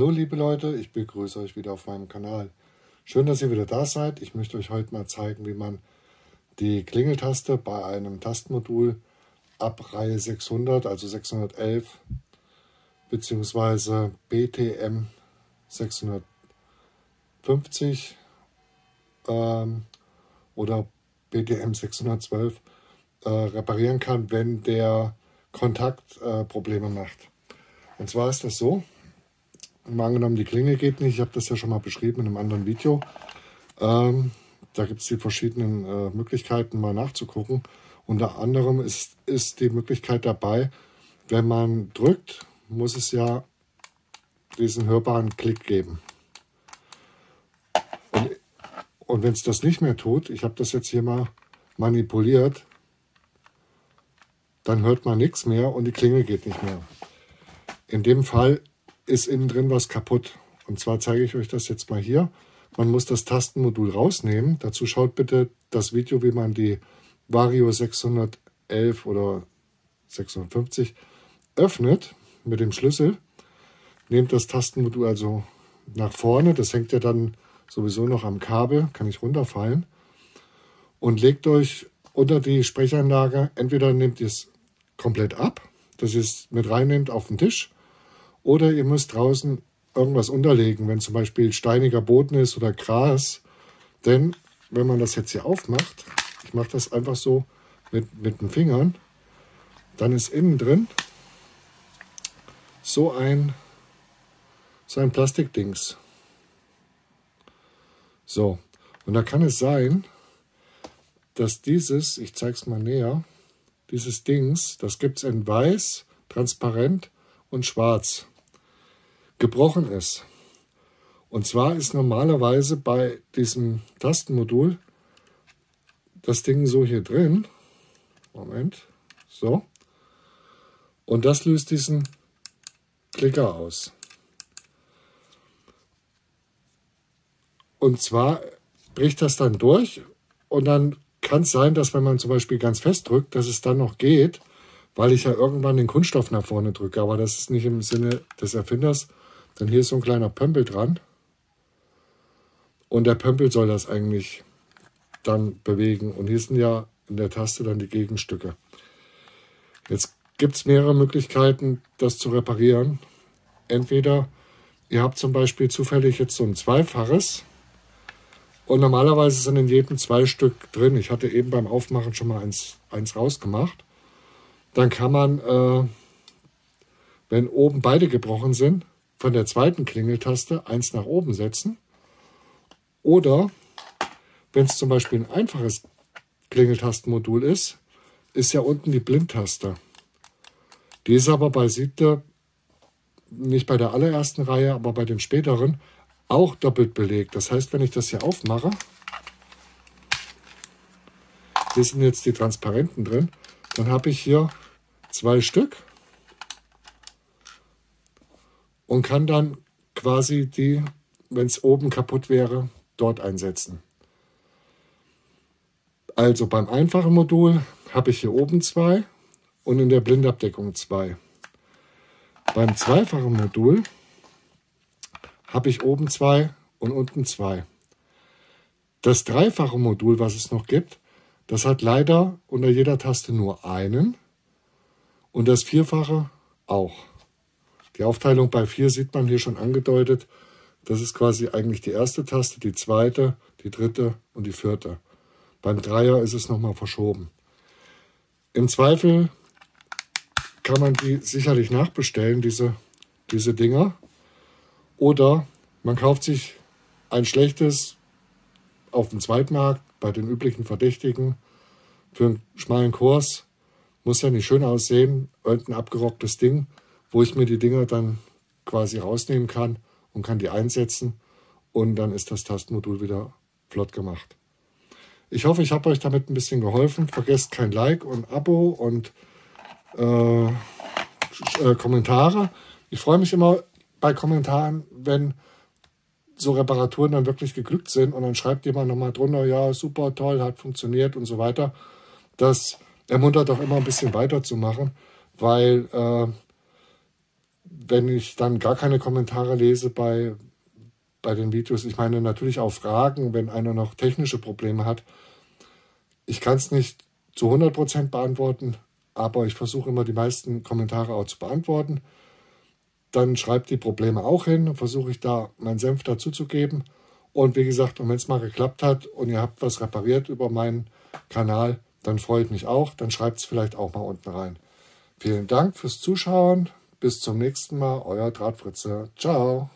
Hallo liebe Leute, ich begrüße euch wieder auf meinem Kanal. Schön, dass ihr wieder da seid. Ich möchte euch heute mal zeigen, wie man die Klingeltaste bei einem Tastenmodul ab Reihe 600, also 611 bzw. BTM 650 ähm, oder BTM 612 äh, reparieren kann, wenn der Kontakt äh, Probleme macht. Und zwar ist das so, mal angenommen, die Klinge geht nicht. Ich habe das ja schon mal beschrieben in einem anderen Video. Ähm, da gibt es die verschiedenen äh, Möglichkeiten, mal nachzugucken. Unter anderem ist, ist die Möglichkeit dabei, wenn man drückt, muss es ja diesen hörbaren Klick geben. Und, und wenn es das nicht mehr tut, ich habe das jetzt hier mal manipuliert, dann hört man nichts mehr und die Klinge geht nicht mehr. In dem Fall ist innen drin was kaputt. Und zwar zeige ich euch das jetzt mal hier. Man muss das Tastenmodul rausnehmen. Dazu schaut bitte das Video, wie man die Vario 611 oder 650 öffnet mit dem Schlüssel. Nehmt das Tastenmodul also nach vorne. Das hängt ja dann sowieso noch am Kabel, kann nicht runterfallen. Und legt euch unter die Sprechanlage, entweder nehmt ihr es komplett ab, dass ihr es mit reinnehmt auf den Tisch oder ihr müsst draußen irgendwas unterlegen, wenn zum Beispiel steiniger Boden ist oder Gras. Denn wenn man das jetzt hier aufmacht, ich mache das einfach so mit, mit den Fingern, dann ist innen drin so ein, so ein Plastikdings. So, und da kann es sein, dass dieses, ich zeige es mal näher, dieses Dings, das gibt es in weiß, transparent und schwarz gebrochen ist. Und zwar ist normalerweise bei diesem Tastenmodul das Ding so hier drin. Moment, so. Und das löst diesen Klicker aus. Und zwar bricht das dann durch und dann kann es sein, dass wenn man zum Beispiel ganz fest drückt, dass es dann noch geht, weil ich ja irgendwann den Kunststoff nach vorne drücke. Aber das ist nicht im Sinne des Erfinders, denn hier ist so ein kleiner Pömpel dran. Und der Pömpel soll das eigentlich dann bewegen. Und hier sind ja in der Taste dann die Gegenstücke. Jetzt gibt es mehrere Möglichkeiten, das zu reparieren. Entweder ihr habt zum Beispiel zufällig jetzt so ein zweifaches und normalerweise sind in jedem zwei Stück drin. Ich hatte eben beim Aufmachen schon mal eins, eins rausgemacht. Dann kann man, äh, wenn oben beide gebrochen sind, von der zweiten Klingeltaste eins nach oben setzen. Oder wenn es zum Beispiel ein einfaches Klingeltastenmodul ist, ist ja unten die Blindtaste. Die ist aber bei Siedler nicht bei der allerersten Reihe, aber bei den späteren auch doppelt belegt. Das heißt, wenn ich das hier aufmache, hier sind jetzt die transparenten drin, dann habe ich hier zwei Stück und kann dann quasi die, wenn es oben kaputt wäre, dort einsetzen. Also beim einfachen Modul habe ich hier oben zwei und in der Blindabdeckung zwei. Beim zweifachen Modul habe ich oben zwei und unten zwei. Das dreifache Modul, was es noch gibt, das hat leider unter jeder Taste nur einen und das vierfache auch. Die Aufteilung bei 4 sieht man hier schon angedeutet. Das ist quasi eigentlich die erste Taste, die zweite, die dritte und die vierte. Beim Dreier ist es nochmal verschoben. Im Zweifel kann man die sicherlich nachbestellen, diese, diese Dinger. Oder man kauft sich ein schlechtes auf dem Zweitmarkt bei den üblichen Verdächtigen für einen schmalen Kurs. Muss ja nicht schön aussehen, irgendein abgerocktes Ding wo ich mir die Dinger dann quasi rausnehmen kann und kann die einsetzen und dann ist das Tastenmodul wieder flott gemacht. Ich hoffe, ich habe euch damit ein bisschen geholfen. Vergesst kein Like und Abo und äh, äh, Kommentare. Ich freue mich immer bei Kommentaren, wenn so Reparaturen dann wirklich geglückt sind und dann schreibt jemand nochmal drunter, ja, super, toll, hat funktioniert und so weiter. Das ermuntert auch immer ein bisschen weiterzumachen, weil äh, wenn ich dann gar keine Kommentare lese bei, bei den Videos. Ich meine natürlich auch Fragen, wenn einer noch technische Probleme hat. Ich kann es nicht zu 100% beantworten, aber ich versuche immer die meisten Kommentare auch zu beantworten. Dann schreibt die Probleme auch hin und versuche ich da meinen Senf dazu zu geben. Und wie gesagt, wenn es mal geklappt hat und ihr habt was repariert über meinen Kanal, dann freue ich mich auch. Dann schreibt es vielleicht auch mal unten rein. Vielen Dank fürs Zuschauen. Bis zum nächsten Mal. Euer Drahtfritze. Ciao.